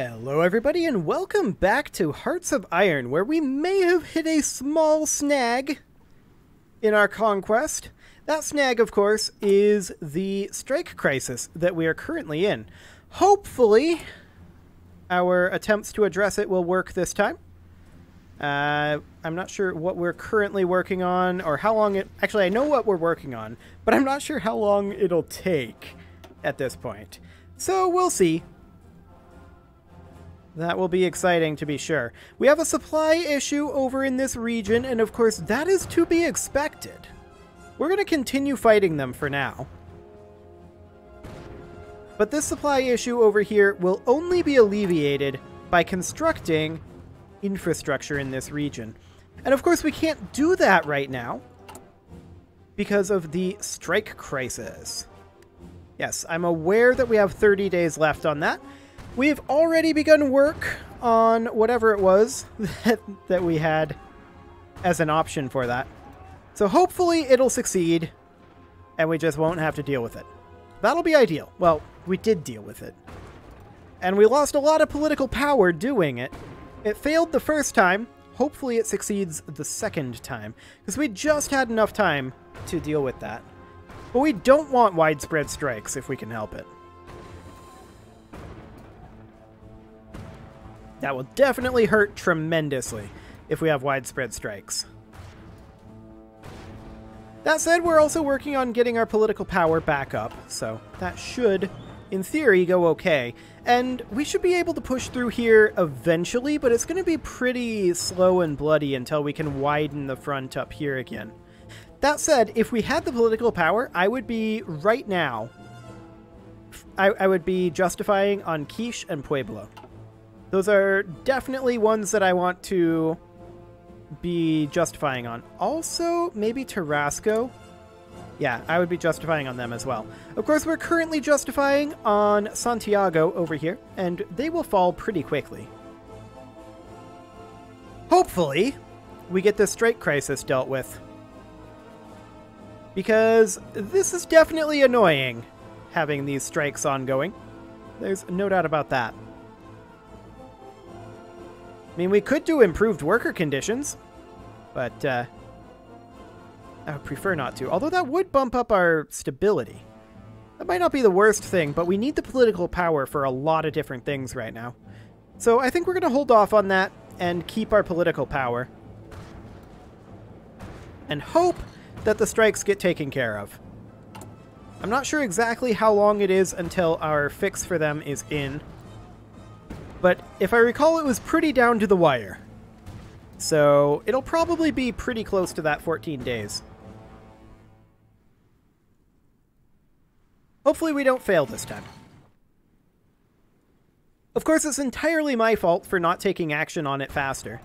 Hello, everybody, and welcome back to Hearts of Iron, where we may have hit a small snag in our conquest. That snag, of course, is the strike crisis that we are currently in. Hopefully, our attempts to address it will work this time. Uh, I'm not sure what we're currently working on or how long it. Actually, I know what we're working on, but I'm not sure how long it'll take at this point. So we'll see. That will be exciting to be sure. We have a supply issue over in this region, and of course, that is to be expected. We're going to continue fighting them for now. But this supply issue over here will only be alleviated by constructing infrastructure in this region. And of course, we can't do that right now because of the strike crisis. Yes, I'm aware that we have 30 days left on that. We've already begun work on whatever it was that, that we had as an option for that. So hopefully it'll succeed and we just won't have to deal with it. That'll be ideal. Well, we did deal with it. And we lost a lot of political power doing it. It failed the first time. Hopefully it succeeds the second time. Because we just had enough time to deal with that. But we don't want widespread strikes if we can help it. That will definitely hurt tremendously if we have widespread strikes. That said, we're also working on getting our political power back up, so that should, in theory, go okay. And we should be able to push through here eventually, but it's going to be pretty slow and bloody until we can widen the front up here again. That said, if we had the political power, I would be, right now, I, I would be justifying on Quiche and Pueblo. Those are definitely ones that I want to be justifying on. Also, maybe Tarasco. Yeah, I would be justifying on them as well. Of course, we're currently justifying on Santiago over here, and they will fall pretty quickly. Hopefully, we get this strike crisis dealt with. Because this is definitely annoying, having these strikes ongoing. There's no doubt about that. I mean, we could do improved worker conditions, but uh, I would prefer not to. Although that would bump up our stability. That might not be the worst thing, but we need the political power for a lot of different things right now. So I think we're going to hold off on that and keep our political power. And hope that the strikes get taken care of. I'm not sure exactly how long it is until our fix for them is in. But if I recall, it was pretty down to the wire. So it'll probably be pretty close to that 14 days. Hopefully we don't fail this time. Of course, it's entirely my fault for not taking action on it faster.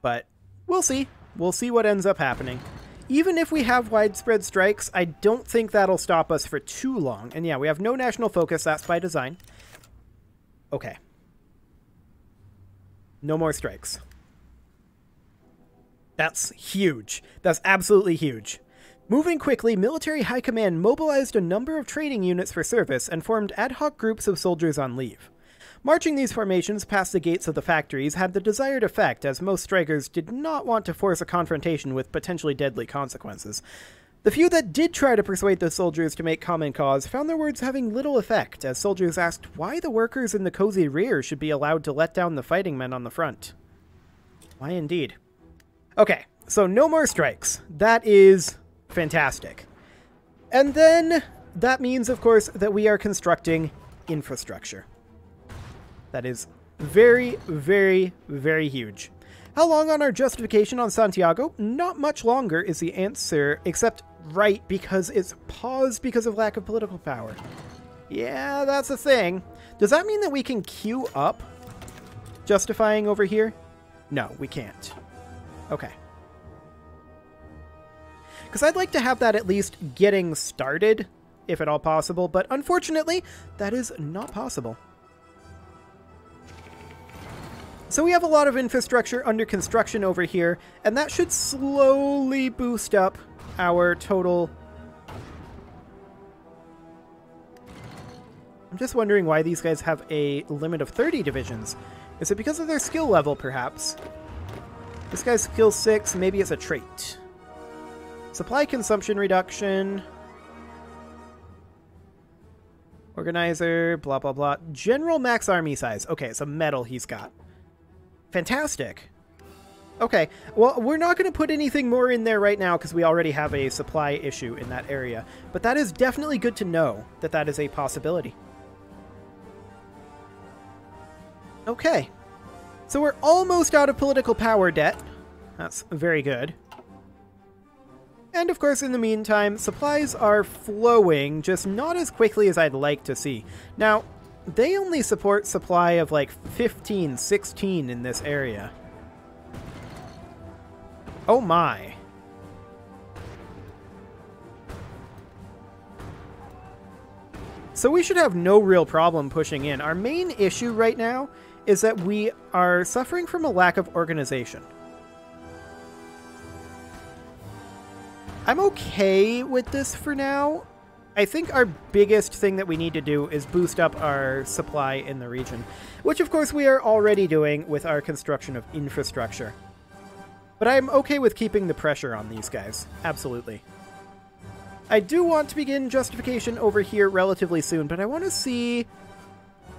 But we'll see. We'll see what ends up happening. Even if we have widespread strikes, I don't think that'll stop us for too long. And yeah, we have no national focus. That's by design. Okay. No more strikes. That's huge. That's absolutely huge. Moving quickly, Military High Command mobilized a number of training units for service and formed ad hoc groups of soldiers on leave. Marching these formations past the gates of the factories had the desired effect, as most strikers did not want to force a confrontation with potentially deadly consequences. The few that did try to persuade the soldiers to make common cause found their words having little effect, as soldiers asked why the workers in the cozy rear should be allowed to let down the fighting men on the front. Why indeed. Okay, so no more strikes. That is fantastic. And then that means, of course, that we are constructing infrastructure. That is very, very, very huge. How long on our justification on Santiago? Not much longer is the answer, except right because it's paused because of lack of political power. Yeah, that's a thing. Does that mean that we can queue up justifying over here? No, we can't. Okay. Because I'd like to have that at least getting started, if at all possible, but unfortunately, that is not possible. So we have a lot of infrastructure under construction over here, and that should slowly boost up our total... I'm just wondering why these guys have a limit of 30 divisions. Is it because of their skill level, perhaps? This guy's skill 6, maybe it's a trait. Supply consumption reduction. Organizer, blah, blah, blah. General max army size. Okay, it's a medal he's got. Fantastic. Okay, well, we're not going to put anything more in there right now because we already have a supply issue in that area. But that is definitely good to know that that is a possibility. Okay, so we're almost out of political power debt. That's very good. And of course, in the meantime, supplies are flowing, just not as quickly as I'd like to see. Now, they only support supply of like 15, 16 in this area. Oh my. So we should have no real problem pushing in. Our main issue right now is that we are suffering from a lack of organization. I'm okay with this for now. I think our biggest thing that we need to do is boost up our supply in the region, which of course we are already doing with our construction of infrastructure. But I'm okay with keeping the pressure on these guys. Absolutely. I do want to begin justification over here relatively soon, but I want to see...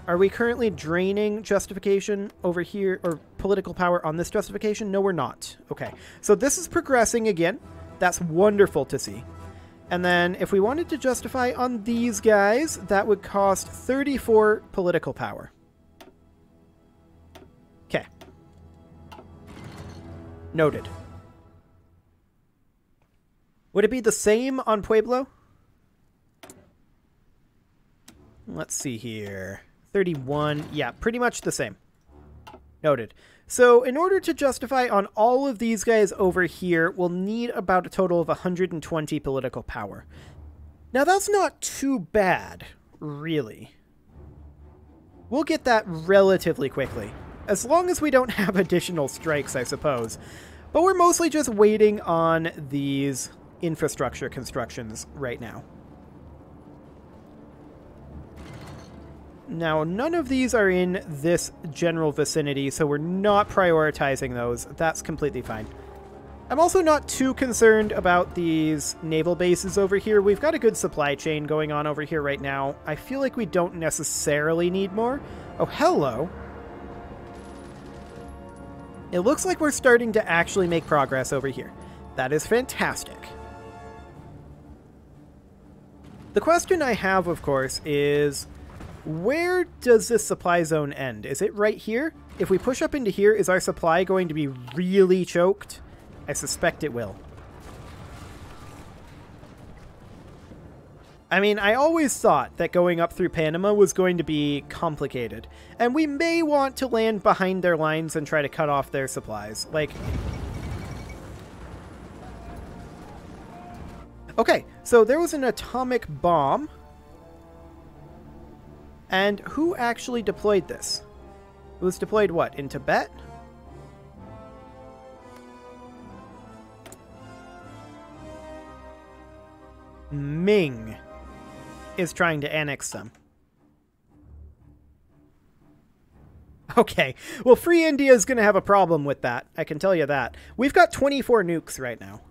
Are we currently draining justification over here, or political power on this justification? No, we're not. Okay, so this is progressing again. That's wonderful to see. And then if we wanted to justify on these guys, that would cost 34 political power. Noted. Would it be the same on Pueblo? Let's see here. 31. Yeah, pretty much the same. Noted. So in order to justify on all of these guys over here, we'll need about a total of 120 political power. Now that's not too bad, really. We'll get that relatively quickly. As long as we don't have additional strikes, I suppose. But we're mostly just waiting on these infrastructure constructions right now. Now, none of these are in this general vicinity, so we're not prioritizing those. That's completely fine. I'm also not too concerned about these naval bases over here. We've got a good supply chain going on over here right now. I feel like we don't necessarily need more. Oh, hello. It looks like we're starting to actually make progress over here. That is fantastic. The question I have, of course, is where does this supply zone end? Is it right here? If we push up into here, is our supply going to be really choked? I suspect it will. I mean, I always thought that going up through Panama was going to be complicated, and we may want to land behind their lines and try to cut off their supplies. Like... Okay, so there was an atomic bomb. And who actually deployed this? It was deployed, what, in Tibet? Ming is trying to annex them. Okay, well, Free India is going to have a problem with that. I can tell you that. We've got 24 nukes right now.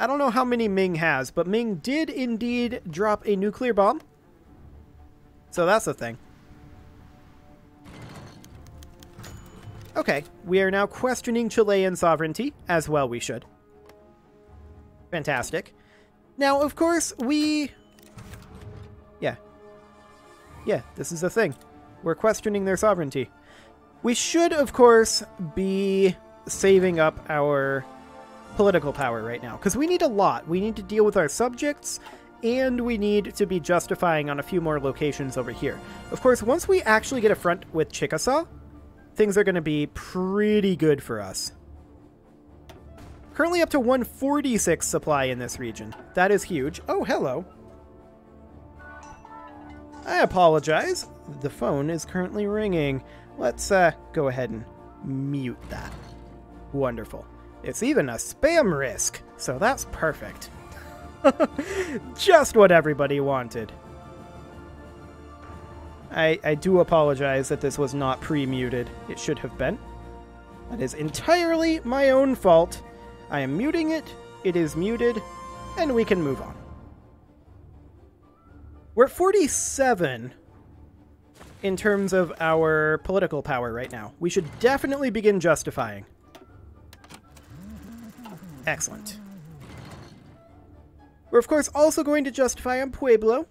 I don't know how many Ming has, but Ming did indeed drop a nuclear bomb. So that's the thing. Okay, we are now questioning Chilean sovereignty, as well we should. Fantastic. Now, of course, we. Yeah, this is a thing. We're questioning their sovereignty. We should, of course, be saving up our political power right now, because we need a lot. We need to deal with our subjects, and we need to be justifying on a few more locations over here. Of course, once we actually get a front with Chickasaw, things are going to be pretty good for us. Currently up to 146 supply in this region. That is huge. Oh, hello. I apologize. The phone is currently ringing. Let's uh, go ahead and mute that. Wonderful. It's even a spam risk, so that's perfect. Just what everybody wanted. I, I do apologize that this was not pre-muted. It should have been. That is entirely my own fault. I am muting it, it is muted, and we can move on. We're at 47 in terms of our political power right now. We should definitely begin justifying. Excellent. We're, of course, also going to justify on Pueblo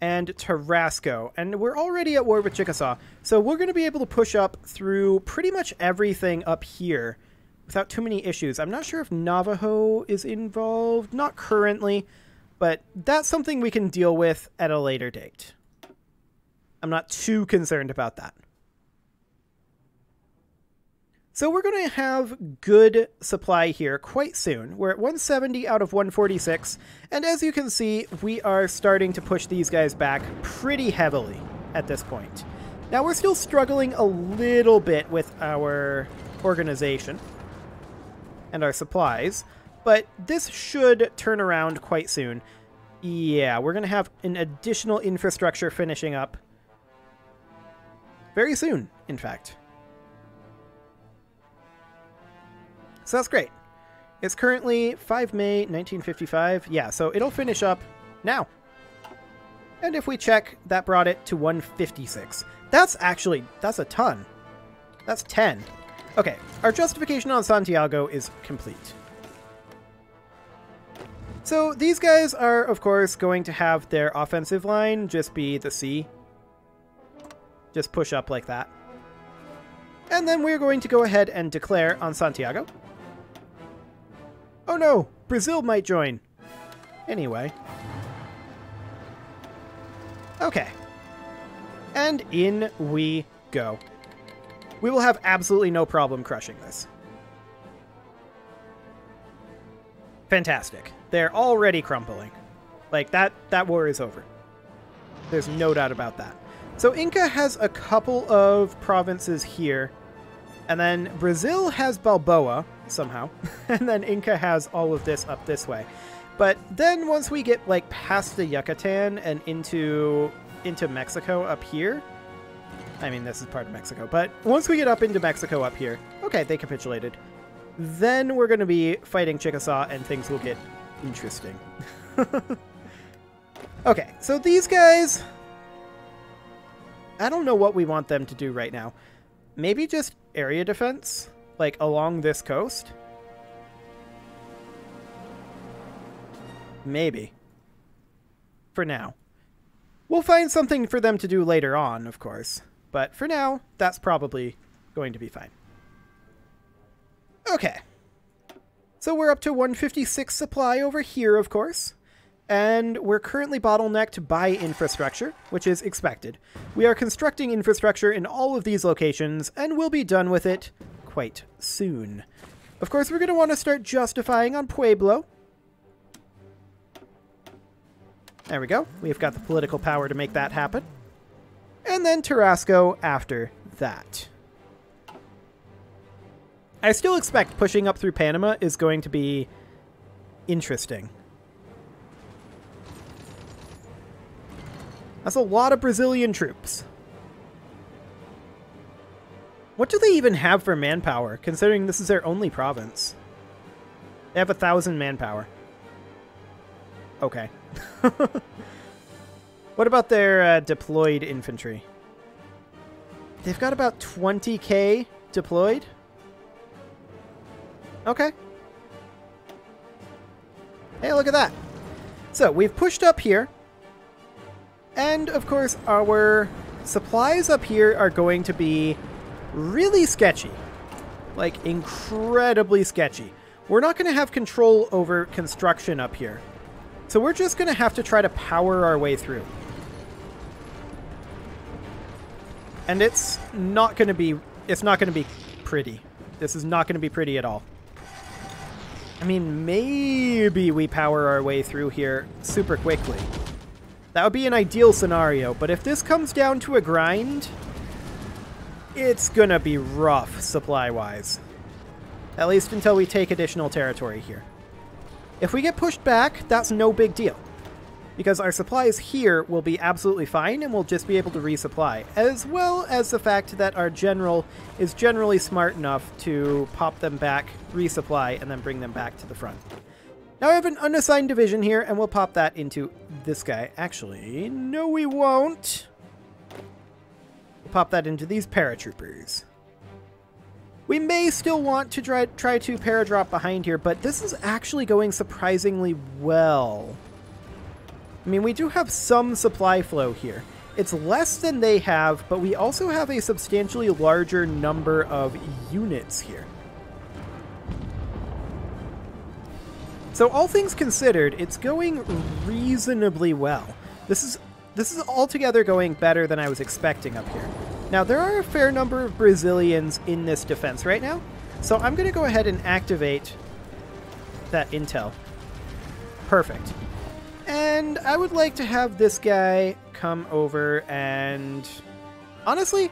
and Tarasco. And we're already at war with Chickasaw, so we're going to be able to push up through pretty much everything up here without too many issues. I'm not sure if Navajo is involved. Not currently, but that's something we can deal with at a later date. I'm not too concerned about that. So we're going to have good supply here quite soon. We're at 170 out of 146, and as you can see, we are starting to push these guys back pretty heavily at this point. Now we're still struggling a little bit with our organization and our supplies, but this should turn around quite soon. Yeah, we're going to have an additional infrastructure finishing up very soon, in fact. So that's great. It's currently 5 May 1955. Yeah, so it'll finish up now. And if we check, that brought it to 156. That's actually, that's a ton. That's 10. Okay, our justification on Santiago is complete. So these guys are, of course, going to have their offensive line just be the C. Just push up like that. And then we're going to go ahead and declare on Santiago. Oh no, Brazil might join. Anyway. Okay. And in we go. We will have absolutely no problem crushing this. Fantastic. They're already crumbling. Like, that, that war is over. There's no doubt about that. So Inca has a couple of provinces here. And then Brazil has Balboa, somehow. and then Inca has all of this up this way. But then once we get like past the Yucatan and into into Mexico up here, I mean this is part of Mexico, but once we get up into Mexico up here, okay, they capitulated. Then we're going to be fighting Chickasaw and things will get interesting. okay, so these guys I don't know what we want them to do right now. Maybe just area defense? Like, along this coast? Maybe. For now. We'll find something for them to do later on, of course. But for now, that's probably going to be fine. Okay. So we're up to 156 supply over here, of course and we're currently bottlenecked by infrastructure, which is expected. We are constructing infrastructure in all of these locations, and we'll be done with it quite soon. Of course, we're going to want to start justifying on Pueblo. There we go. We've got the political power to make that happen. And then Tarasco after that. I still expect pushing up through Panama is going to be interesting. That's a lot of Brazilian troops. What do they even have for manpower, considering this is their only province? They have a thousand manpower. Okay. what about their uh, deployed infantry? They've got about 20k deployed? Okay. Hey, look at that. So, we've pushed up here. And, of course, our supplies up here are going to be really sketchy. Like, incredibly sketchy. We're not going to have control over construction up here. So we're just going to have to try to power our way through. And it's not going to be... It's not going to be pretty. This is not going to be pretty at all. I mean, maybe we power our way through here super quickly. That would be an ideal scenario, but if this comes down to a grind, it's gonna be rough supply-wise. At least until we take additional territory here. If we get pushed back, that's no big deal. Because our supplies here will be absolutely fine and we'll just be able to resupply, as well as the fact that our general is generally smart enough to pop them back, resupply, and then bring them back to the front. Now I have an unassigned division here, and we'll pop that into this guy. Actually, no we won't. We'll pop that into these paratroopers. We may still want to try, try to paradrop behind here, but this is actually going surprisingly well. I mean, we do have some supply flow here. It's less than they have, but we also have a substantially larger number of units here. So all things considered, it's going reasonably well. This is this is altogether going better than I was expecting up here. Now, there are a fair number of Brazilians in this defense right now, so I'm going to go ahead and activate that intel. Perfect. And I would like to have this guy come over and... Honestly,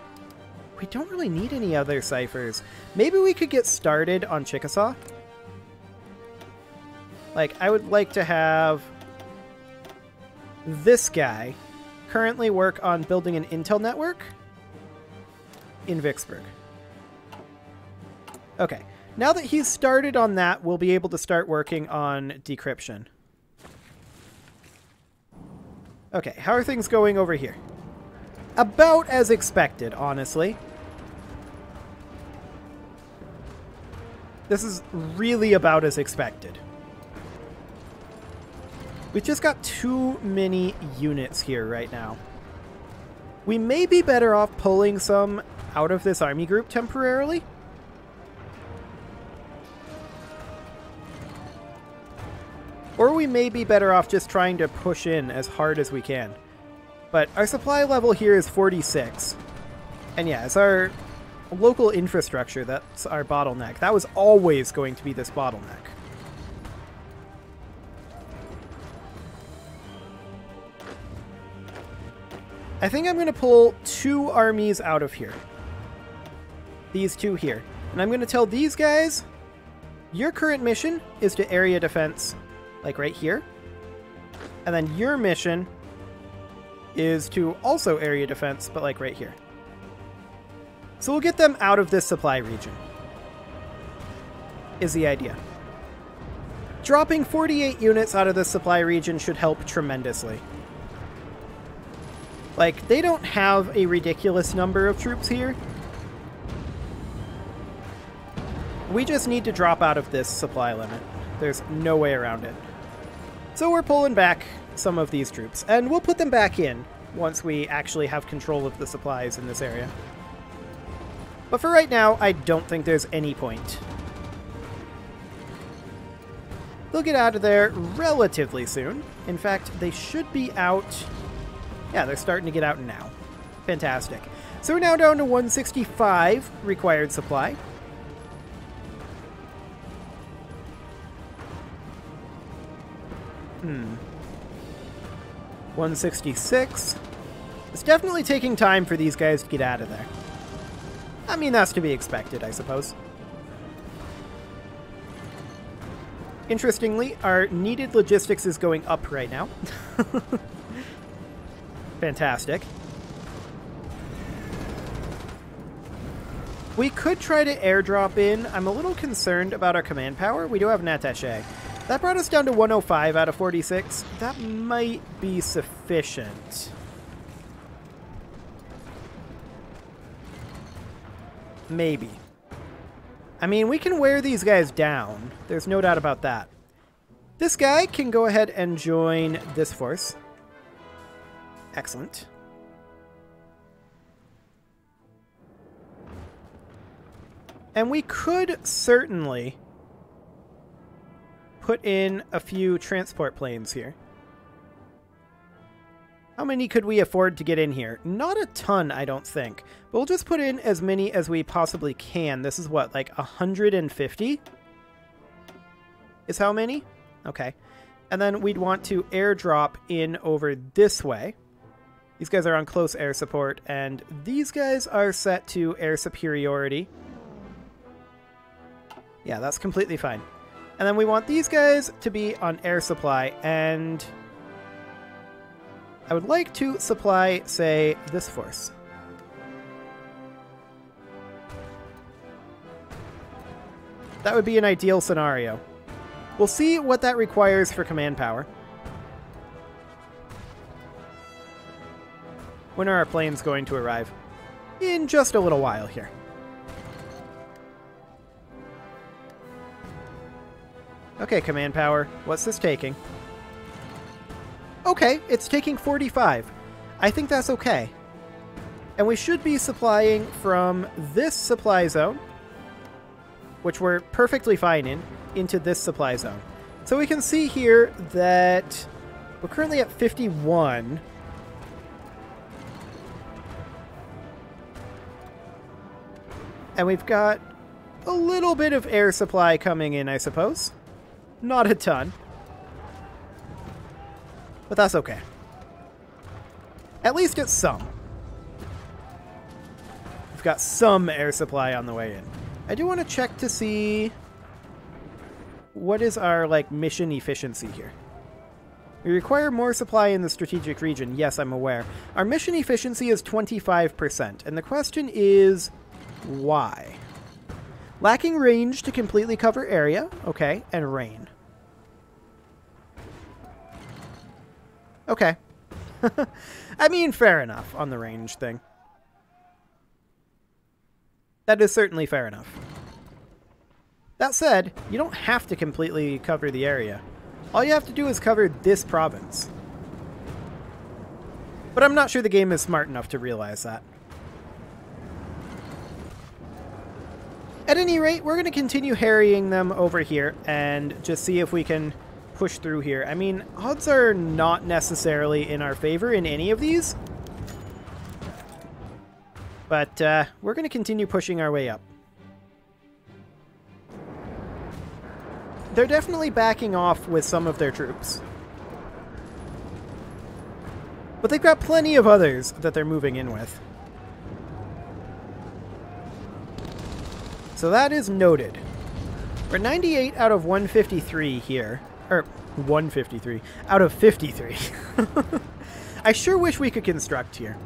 we don't really need any other ciphers. Maybe we could get started on Chickasaw. Like, I would like to have this guy currently work on building an intel network in Vicksburg. Okay, now that he's started on that, we'll be able to start working on decryption. Okay, how are things going over here? About as expected, honestly. This is really about as expected. We've just got too many units here right now. We may be better off pulling some out of this army group temporarily. Or we may be better off just trying to push in as hard as we can. But our supply level here is 46. And yeah, it's our local infrastructure that's our bottleneck. That was always going to be this bottleneck. I think I'm going to pull two armies out of here these two here. And I'm going to tell these guys, your current mission is to area defense, like right here. And then your mission is to also area defense, but like right here. So we'll get them out of this supply region, is the idea. Dropping 48 units out of this supply region should help tremendously. Like, they don't have a ridiculous number of troops here, We just need to drop out of this supply limit. There's no way around it. So we're pulling back some of these troops, and we'll put them back in once we actually have control of the supplies in this area. But for right now, I don't think there's any point. They'll get out of there relatively soon. In fact, they should be out... Yeah, they're starting to get out now. Fantastic. So we're now down to 165 required supply. Hmm. 166. It's definitely taking time for these guys to get out of there. I mean, that's to be expected, I suppose. Interestingly, our needed logistics is going up right now. Fantastic. We could try to airdrop in. I'm a little concerned about our command power. We do have an attaché. That brought us down to 105 out of 46. That might be sufficient. Maybe. I mean, we can wear these guys down. There's no doubt about that. This guy can go ahead and join this force. Excellent. And we could certainly put in a few transport planes here. How many could we afford to get in here? Not a ton, I don't think. But we'll just put in as many as we possibly can. This is what, like 150? Is how many? Okay. And then we'd want to airdrop in over this way. These guys are on close air support, and these guys are set to air superiority. Yeah, that's completely fine. And then we want these guys to be on air supply, and I would like to supply, say, this force. That would be an ideal scenario. We'll see what that requires for command power. When are our planes going to arrive? In just a little while here. Okay, command power. What's this taking? Okay, it's taking 45. I think that's okay. And we should be supplying from this supply zone, which we're perfectly fine in, into this supply zone. So we can see here that we're currently at 51. And we've got a little bit of air supply coming in, I suppose. Not a ton. But that's okay. At least get some. We've got some air supply on the way in. I do want to check to see what is our like mission efficiency here. We require more supply in the strategic region. Yes, I'm aware. Our mission efficiency is 25%, and the question is why? Lacking range to completely cover area, okay, and rain. Okay. I mean, fair enough on the range thing. That is certainly fair enough. That said, you don't have to completely cover the area. All you have to do is cover this province. But I'm not sure the game is smart enough to realize that. At any rate, we're going to continue harrying them over here and just see if we can push through here. I mean, odds are not necessarily in our favor in any of these. But uh, we're going to continue pushing our way up. They're definitely backing off with some of their troops. But they've got plenty of others that they're moving in with. So that is noted. We're 98 out of 153 here. Or 153. Out of 53. I sure wish we could construct here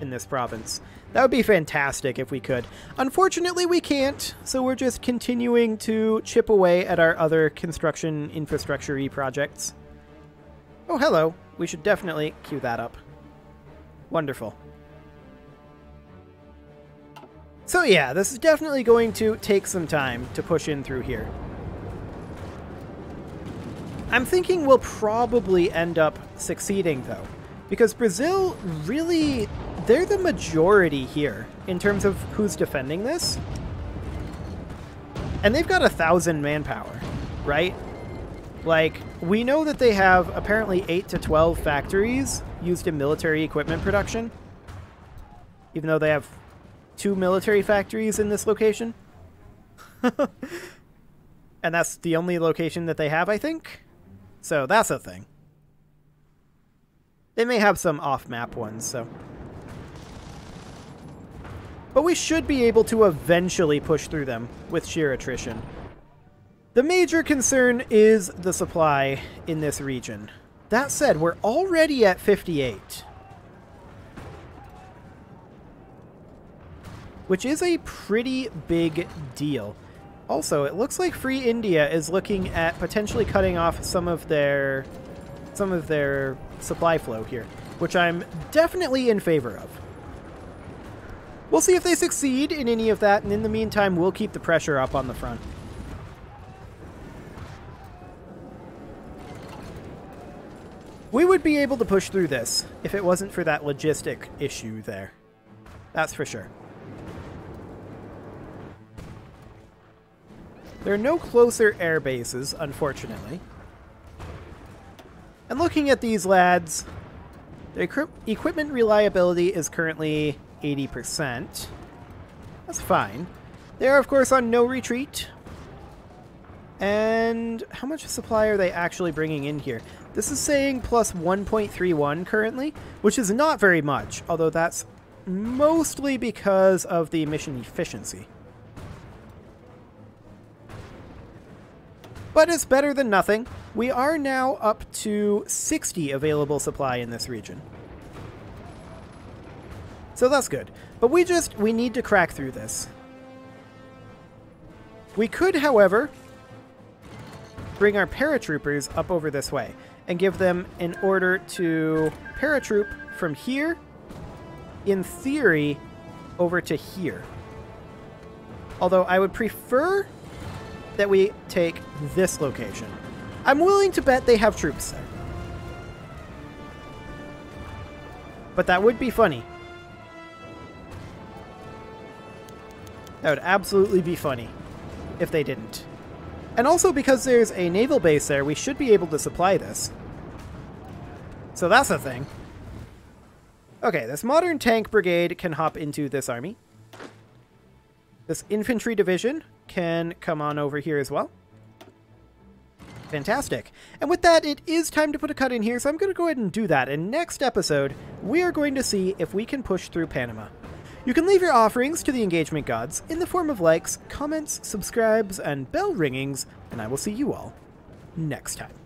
in this province. That would be fantastic if we could. Unfortunately, we can't, so we're just continuing to chip away at our other construction infrastructure projects. Oh, hello. We should definitely queue that up. Wonderful. So yeah, this is definitely going to take some time to push in through here. I'm thinking we'll probably end up succeeding, though. Because Brazil really... They're the majority here in terms of who's defending this. And they've got a thousand manpower, right? Like, we know that they have apparently 8 to 12 factories used in military equipment production. Even though they have two military factories in this location. and that's the only location that they have, I think. So that's a thing. They may have some off-map ones, so... But we should be able to eventually push through them with sheer attrition. The major concern is the supply in this region. That said, we're already at 58. Which is a pretty big deal. Also, it looks like Free India is looking at potentially cutting off some of their some of their supply flow here, which I'm definitely in favor of. We'll see if they succeed in any of that, and in the meantime, we'll keep the pressure up on the front. We would be able to push through this if it wasn't for that logistic issue there. That's for sure. There are no closer air bases, unfortunately. And looking at these lads, their equipment reliability is currently 80%. That's fine. They are, of course, on no retreat. And how much supply are they actually bringing in here? This is saying plus 1.31 currently, which is not very much, although that's mostly because of the mission efficiency. But it's better than nothing. we are now up to 60 available supply in this region. So that's good. But we just, we need to crack through this. We could, however, bring our paratroopers up over this way and give them an order to paratroop from here, in theory, over to here. Although I would prefer that we take this location. I'm willing to bet they have troops there. But that would be funny. That would absolutely be funny if they didn't. And also because there's a naval base there, we should be able to supply this. So that's a thing. Okay, this modern tank brigade can hop into this army. This infantry division can come on over here as well. Fantastic. And with that, it is time to put a cut in here, so I'm going to go ahead and do that. And next episode, we are going to see if we can push through Panama. You can leave your offerings to the engagement gods in the form of likes, comments, subscribes, and bell ringings, and I will see you all next time.